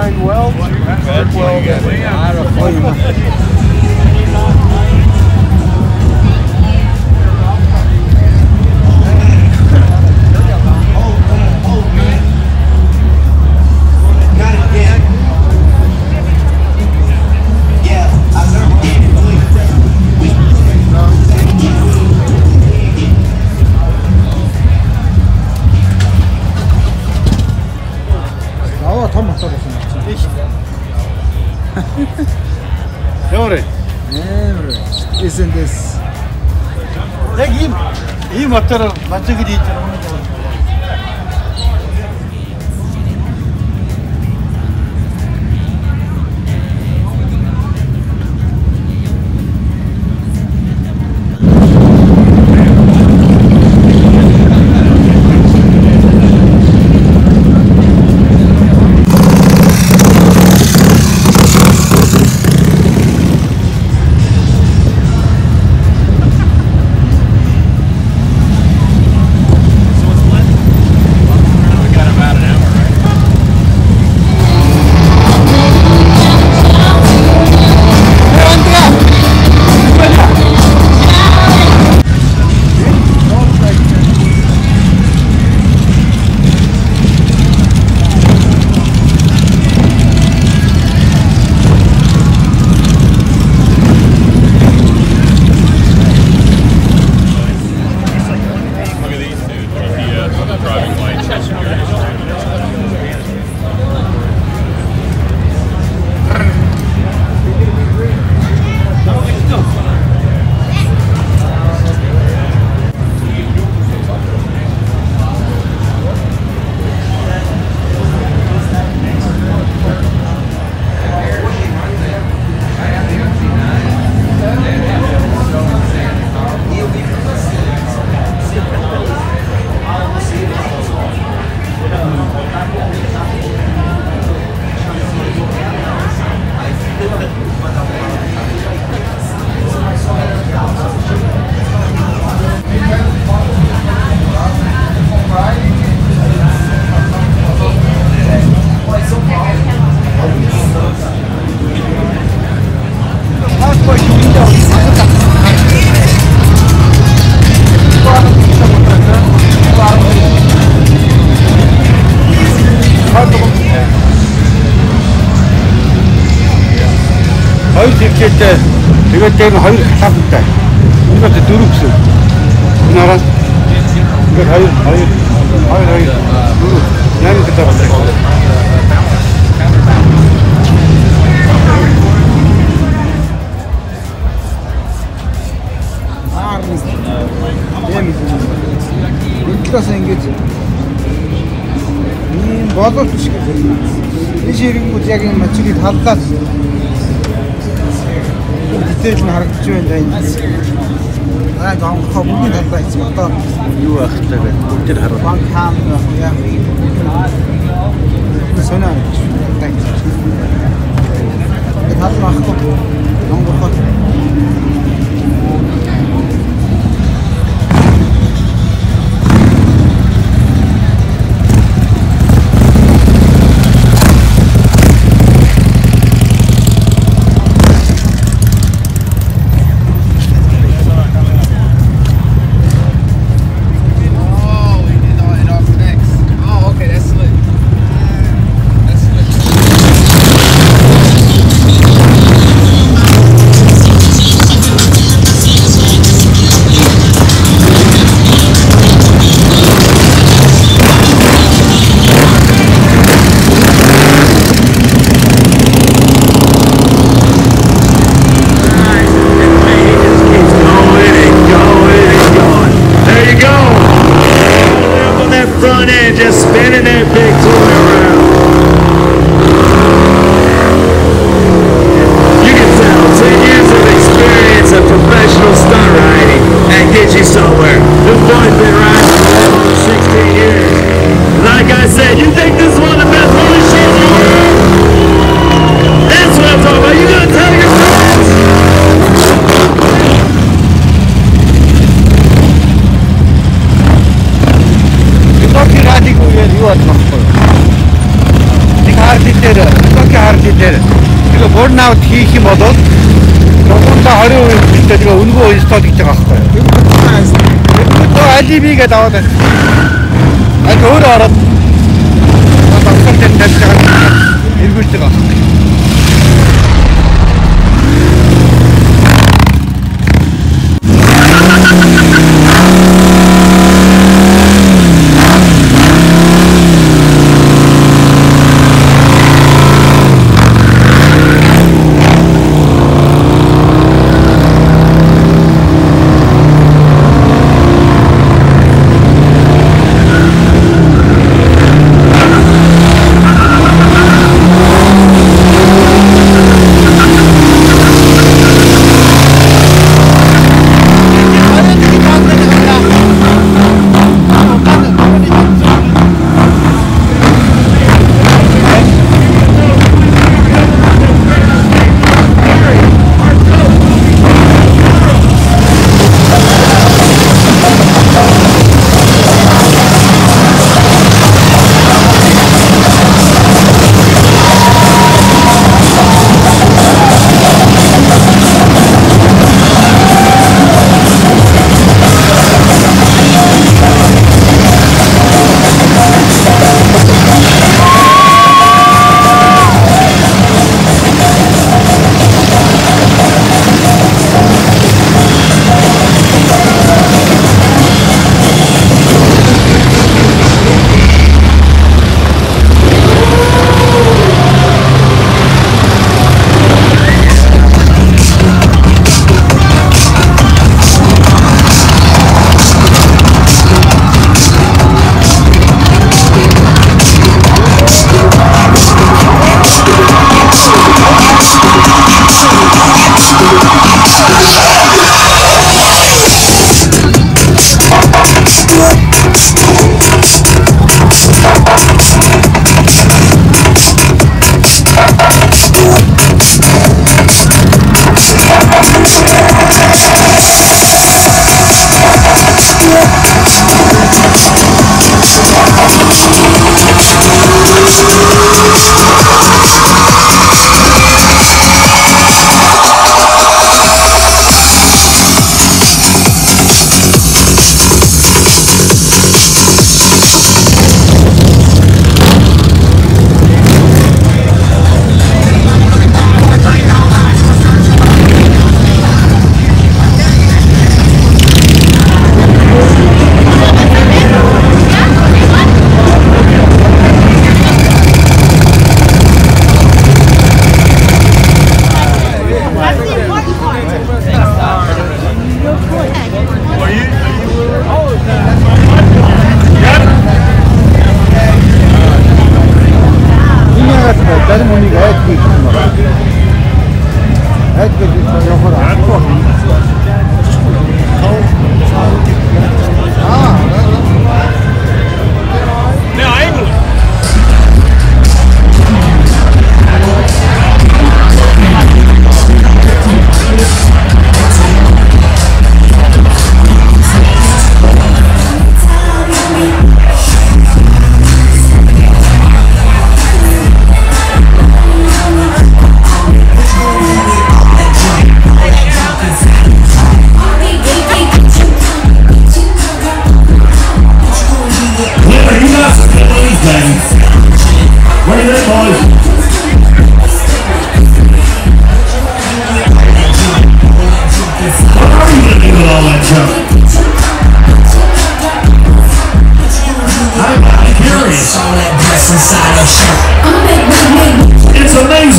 blind weld, stick weld, and out of flame. Mercedes. Яг ийм ийм мотор мажиг Хоёр зэвчээтэй тэгээд дээр нь хоёр халаантай. Ингээд дөрөв гэсэн. Энэ араас ингээд хоёр хоёр хоёр хоёр дөрөв. Яг гэдэг байна. Энтлээс ингэж ийм боловч юм. Энэ ширэнгүүд яг юм чигийг халлаад дитэл нь харагдаж байна да энэ. Аа гонхоо бүгд талбай хийж одоо Юу ах таа бүгд тэр хараа. банк хаан яг сонаа дээр тэгээ бурнаут хийх юм бол дугуйдаа 20% биштэй тэгээ өнгөө инсталл гэж байгаа байхгүй юу? Тэгвэл алиби гэдэг аваад байна. Аль өөрөө ороод дээр тавьж байгаа эргүүлж байгаа Stop.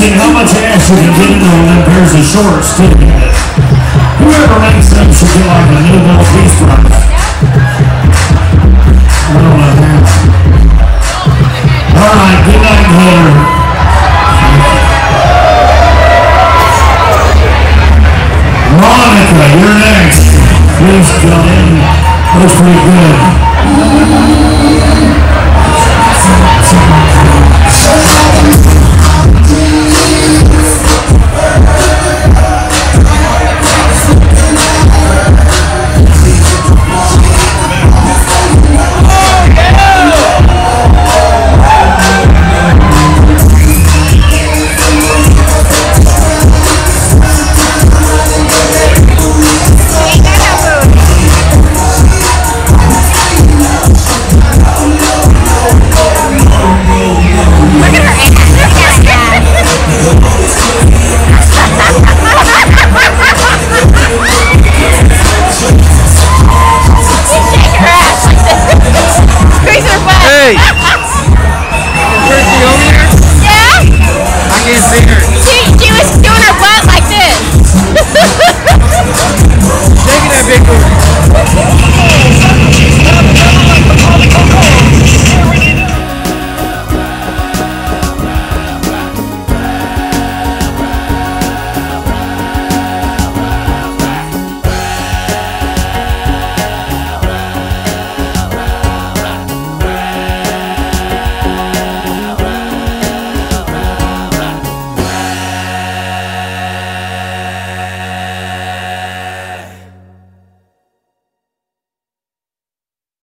Amazing how much ass you can get into on them pairs of shorts too. Whoever makes them should get like a Nobel Peace Prize. I don't. All right, good night, Heather. Monica, you're next. Please, John. That was pretty good.